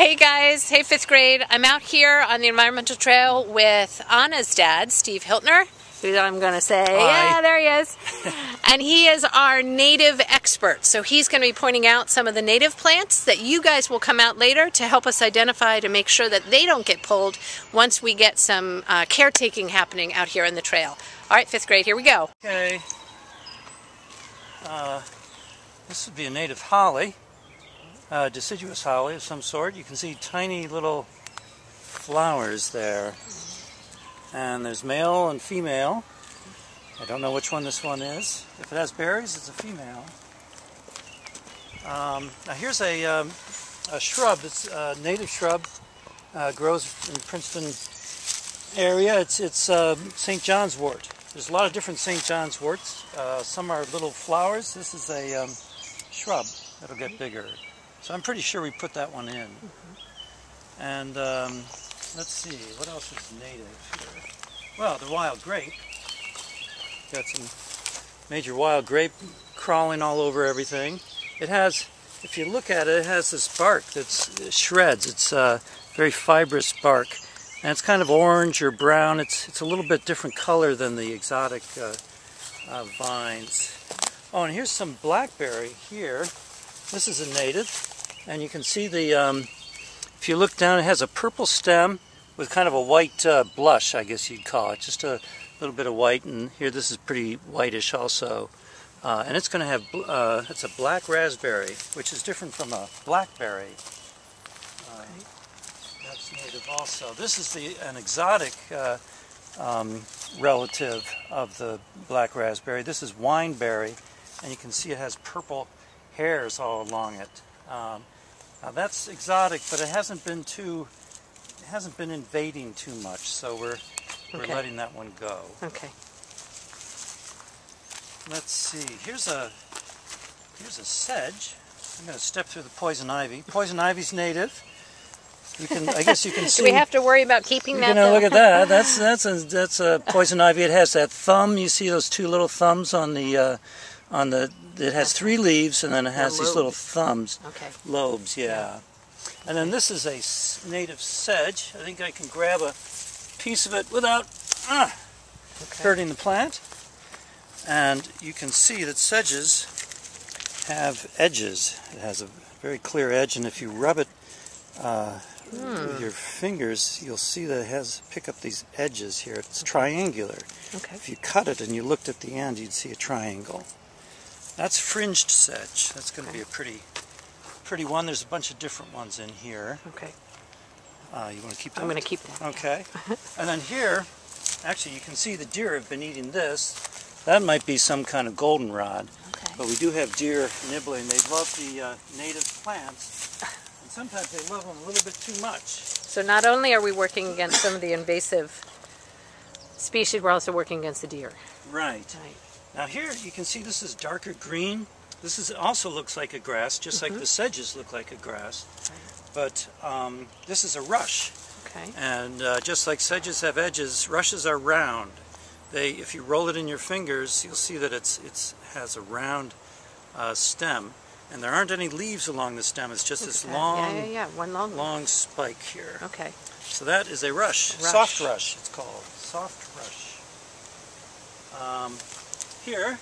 Hey guys, hey fifth grade. I'm out here on the environmental trail with Anna's dad, Steve Hiltner, who I'm going to say, Hi. yeah, there he is. and he is our native expert. So he's going to be pointing out some of the native plants that you guys will come out later to help us identify to make sure that they don't get pulled once we get some uh, caretaking happening out here on the trail. All right, fifth grade, here we go. Okay. Uh, this would be a native holly, uh, deciduous holly of some sort. You can see tiny little flowers there. And there's male and female. I don't know which one this one is. If it has berries, it's a female. Um, now here's a, um, a shrub. It's a native shrub. Uh, grows in Princeton area. It's it's uh, St. John's wort. There's a lot of different St. John's worts. Uh, some are little flowers. This is a um, shrub that'll get bigger. So I'm pretty sure we put that one in. And um, let's see, what else is native here? Well, the wild grape. Got some major wild grape crawling all over everything. It has, if you look at it, it has this bark that's it shreds. It's uh, very fibrous bark. And it's kind of orange or brown. It's, it's a little bit different color than the exotic uh, uh, vines. Oh, and here's some blackberry here. This is a native. And you can see the, um, if you look down, it has a purple stem with kind of a white uh, blush, I guess you'd call it. Just a little bit of white. And here, this is pretty whitish also. Uh, and it's going to have, uh, it's a black raspberry, which is different from a blackberry. Uh, that's native also. This is the an exotic uh, um, relative of the black raspberry. This is wineberry, and you can see it has purple hairs all along it. Um, now that's exotic, but it hasn't been too, it hasn't been invading too much, so we're we're Okay. letting that one go. Okay. Let's see. Here's a here's a sedge. I'm going to step through the poison ivy. Poison ivy's native. You can, I guess you can see. Do we have to worry about keeping You that? know, though? look at that. That's that's a that's a poison ivy. It has that thumb. You see those two little thumbs on the uh, on the. It has three leaves, and then it has these little thumbs, Okay. lobes. Yeah. And then this is a native sedge. I think I can grab a piece of it without ah, Okay. hurting the plant. And you can see that sedges have edges. It has a very clear edge, and if you rub it uh, with your fingers, you'll see that it has pick up these edges here. It's triangular. Okay. If you cut it and you looked at the end, you'd see a triangle. That's fringed sedge. That's going to be a pretty, pretty one. There's a bunch of different ones in here. Okay. Uh, you want to keep that? I'm going to keep that. Okay. and then here, actually, you can see the deer have been eating this. That might be some kind of goldenrod. Okay. But we do have deer nibbling. They love the uh, native plants. And sometimes they love them a little bit too much. So not only are we working against some of the invasive species, we're also working against the deer. Right. Right. Now here you can see this is darker green. This is also looks like a grass, just like the sedges look like a grass. But um, this is a rush. Okay. And uh, just like sedges have edges, rushes are round. They, if you roll it in your fingers, you'll see that it's it's has a round uh, stem, and there aren't any leaves along the stem. It's just this long, Yeah, yeah, yeah. One long. long spike here. Okay. So that is a rush, Rush. soft rush. It's called soft rush. Um, here,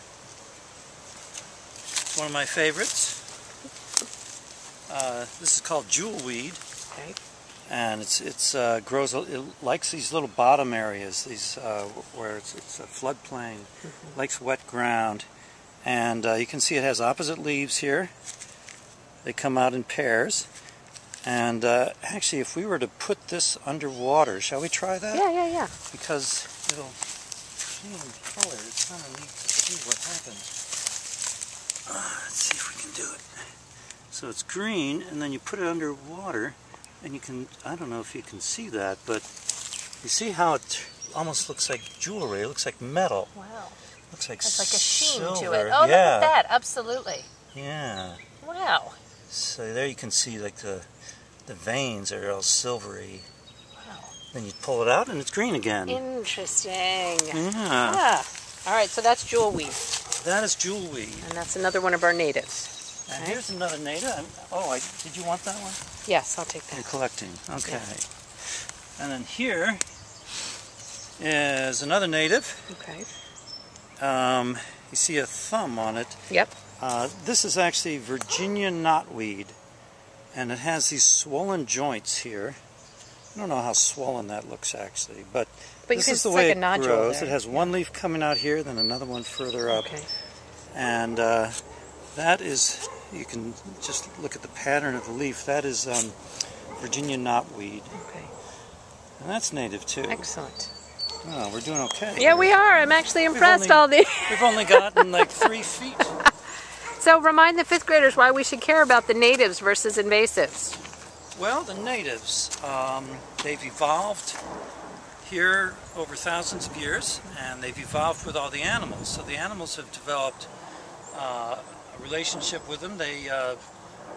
one of my favorites. Uh, this is called jewelweed Okay. and it's it's uh, grows it likes these little bottom areas these uh, where it's, it's a floodplain likes wet ground. And uh, you can see it has opposite leaves here. They come out in pairs. And uh, actually if we were to put this underwater shall we try that? Yeah, yeah, yeah. because it'll change color it's kind of neat to see what happens Ah, let's see if we can do it so it's green and then you put it under water, and you can, I don't know if you can see that, but you see how it almost looks like jewelry. It looks like metal. Wow. looks like That's like a sheen to it. Oh, look at that. Absolutely. Yeah. Wow. So there you can see like the the veins are all silvery. Then you pull it out and it's green again. Interesting. yeah. Ah. All right, so that's jewelweed, That is jewelweed. and that's another one of our natives. And Okay. here's another native. Oh, I, did you want that one? Yes, I'll take You're that. collecting. Okay. And then here is another native. Okay. Um, you see a thumb on it. Yep. Uh, this is actually Virginia knotweed, and it has these swollen joints here. I don't know how swollen that looks actually, but, But this is the way like a it grows. there. It has one leaf coming out here, then another one further up, Okay. and uh, that is you can just look at the pattern of the leaf. That is um, Virginia knotweed, Okay. and that's native too. Excellent. Oh, we're doing okay. Yeah, we are. I'm actually impressed. only- all the. We've only gotten like three feet. So remind the fifth graders why we should care about the natives versus invasives. Well, the natives, um, they've evolved here over thousands of years, and they've evolved with all the animals. So the animals have developed uh, a relationship with them. They uh,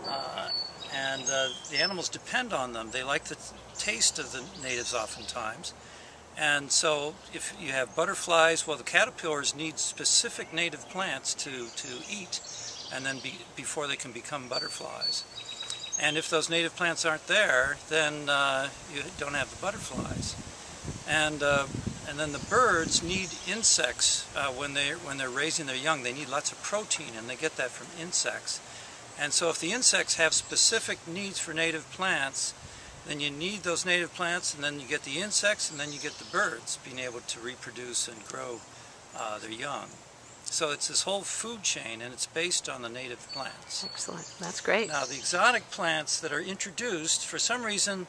uh, and uh, the animals depend on them. They like the taste of the natives oftentimes. And so if you have butterflies, well, the caterpillars need specific native plants to, to eat and then be, before they can become butterflies. And if those native plants aren't there, then uh, you don't have the butterflies. And uh, and then the birds need insects uh, when they when they're raising their young. They need lots of protein, and they get that from insects. And so if the insects have specific needs for native plants, then you need those native plants, and then you get the insects, and then you get the birds being able to reproduce and grow uh, their young. So it's this whole food chain, and it's based on the native plants. Excellent. That's great. Now, the exotic plants that are introduced, for some reason,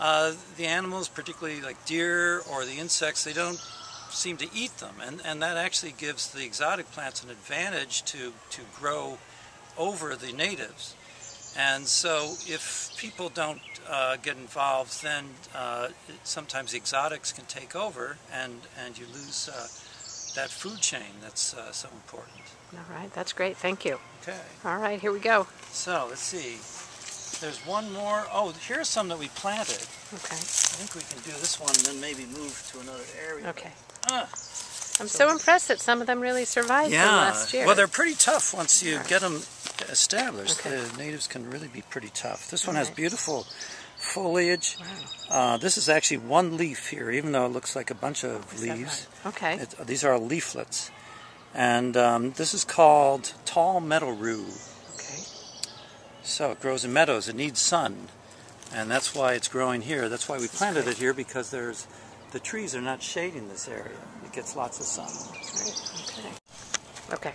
uh, the animals, particularly like deer or the insects, they don't seem to eat them, and, and that actually gives the exotic plants an advantage to, to grow over the natives. And so, if people don't uh, get involved, then uh, sometimes the exotics can take over, and, and you lose uh, that food chain that's uh, so important. All right. That's great. Thank you. Okay. All right. Here we go. So let's see. There's one more. Oh, here's some that we planted. Okay. I think we can do this one and then maybe move to another area. Okay. Ah, I'm so impressed that some of them really survived from yeah. last year. Well, they're pretty tough once you get them established. Okay. The natives can really be pretty tough. This one All has right. beautiful foliage. Wow. Uh, this is actually one leaf here, even though it looks like a bunch of Is leaves. right? Okay. These are leaflets. And um, this is called tall meadow rue. Okay. So it grows in meadows. It needs sun, and that's why it's growing here. That's why we planted it here because there's the trees are not shading this area. It gets lots of sun. That's right. Okay. Okay.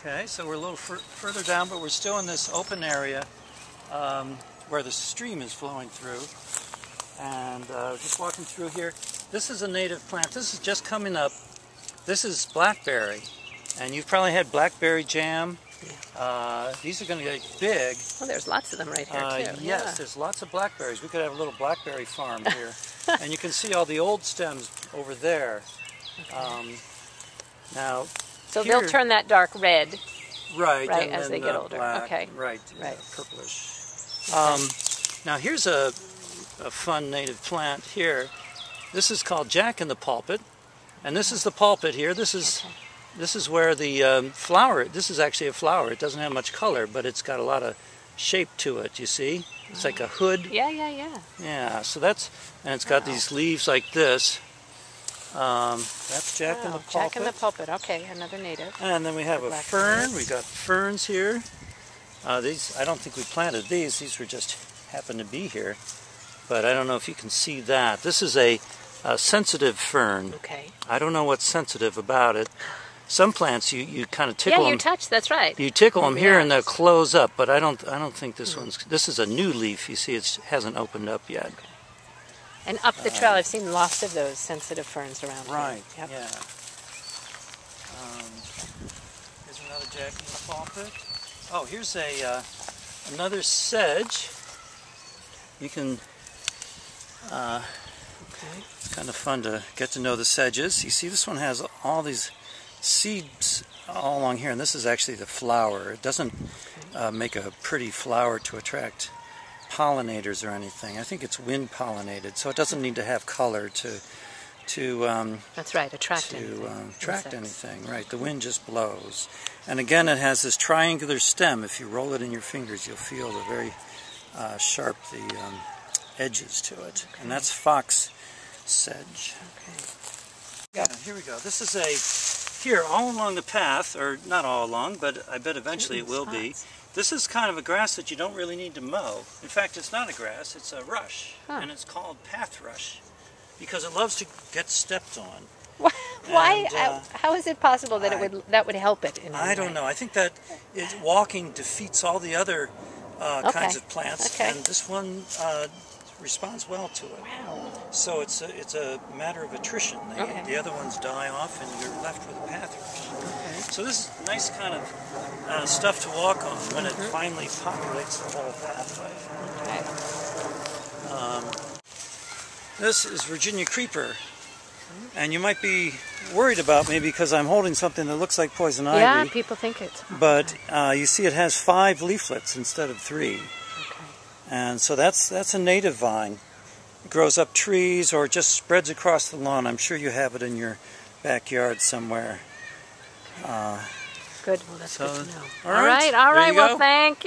Okay, so we're a little fur- further down, but we're still in this open area um, where the stream is flowing through. And uh, just walking through here. This is a native plant. This is just coming up. This is blackberry, and you've probably had blackberry jam. Uh, these are going to get big. Well, there's lots of them right here Uh, too. yes, Yeah. there's lots of blackberries. We could have a little blackberry farm here. and you can see all the old stems over there. Um, now, So here- they'll turn that dark red. right, Right, and as then, they get older. black, Okay. Right, Right. uh, purplish. Um, now, here's a, a fun native plant here. This is called Jack in the Pulpit. And this is the pulpit here. This is Okay. this is where the um, flower. This is actually a flower. It doesn't have much color, but it's got a lot of shape to it. You see, it's like a hood. Yeah, yeah, yeah. Yeah, so that's and it's got Wow. these leaves like this. Um, that's Jack in the Pulpit. Jack in the pulpit. Okay, another native. and then we have a fern. We got ferns here. Uh, these I don't think we planted these. These were just happened to be here, but I don't know if you can see that. This is a, a sensitive fern. Okay. I don't know what's sensitive about it. Some plants you, you kind of tickle them. yeah, you them. touch. That's right. You tickle them here and they'll close up, but I don't. I don't think this Hmm. one's. This is a new leaf. You see, it hasn't opened up yet. And up the trail, I've seen lots of those sensitive ferns around. here. Right. Yep. Yeah. Um, here's another Jack in the pulpit. Oh, here's a uh, another sedge. You can. Uh, Okay. it's kind of fun to get to know the sedges. You see, this one has all these seeds all along here, and this is actually the flower. It doesn't uh, make a pretty flower to attract pollinators or anything. I think it's wind pollinated, so it doesn't need to have color to to um, That's right, attract to anything. um, attract Insects. anything. Right, the wind just blows. And again, it has this triangular stem. If you roll it in your fingers, you'll feel the very uh, sharp the um, edges to it. And that's fox sedge. Okay. Yeah, here we go. This is a here all along the path, or not all along, but I bet eventually it will be. This is kind of a grass that you don't really need to mow. In fact, it's not a grass; it's a rush, Huh. and it's called path rush because it loves to get stepped on. Why? And, uh, how is it possible that it would that would help it? In I don't way? know. I think that it, walking defeats all the other uh, Okay. kinds of plants, Okay. and this one uh, responds well to it. Wow. So it's a, it's a matter of attrition. The, Okay. the other ones die off, and you're left with a path rush. So this is nice kind of uh, stuff to walk on when it Mm-hmm. finally populates the whole pathway. Okay. This is Virginia creeper, and you might be worried about me because I'm holding something that looks like poison Yeah, ivy, people think it. but uh, you see it has five leaflets instead of three. Okay. And so that's that's a native vine. It grows up trees or just spreads across the lawn. I'm sure you have it in your backyard somewhere. Uh, Good. Well, that's So, good to know. all all right, right. All right. Well, go. thank you.